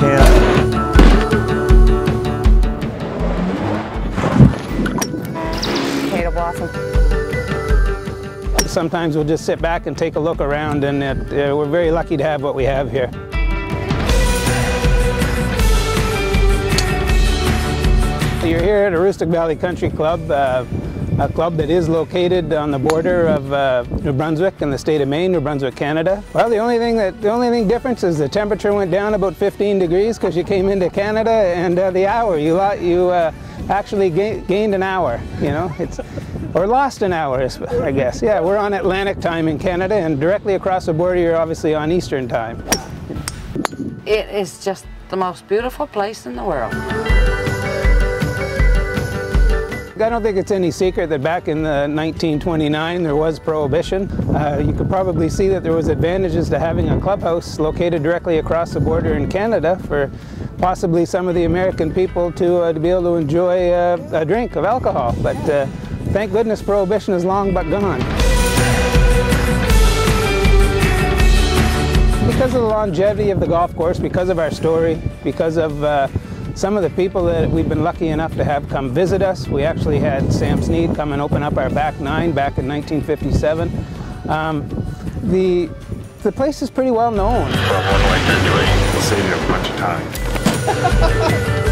can. Sometimes we'll just sit back and take a look around and it, we're very lucky to have what we have here. You're here at Aroostook Valley Country Club. Uh, a club that is located on the border of uh, New Brunswick and the state of Maine, New Brunswick, Canada. Well, the only thing that the only thing difference is the temperature went down about 15 degrees because you came into Canada, and uh, the hour you you uh, actually ga gained an hour. You know, it's or lost an hour, I guess. Yeah, we're on Atlantic time in Canada, and directly across the border, you're obviously on Eastern time. It is just the most beautiful place in the world. I don't think it's any secret that back in the 1929 there was prohibition. Uh, you could probably see that there was advantages to having a clubhouse located directly across the border in Canada for possibly some of the American people to, uh, to be able to enjoy uh, a drink of alcohol. But uh, thank goodness prohibition is long but gone. Because of the longevity of the golf course, because of our story, because of uh, some of the people that we've been lucky enough to have come visit us. We actually had Sam Snead come and open up our back nine back in 1957. Um, the, the place is pretty well known. Well, I do? Do save you a bunch of time?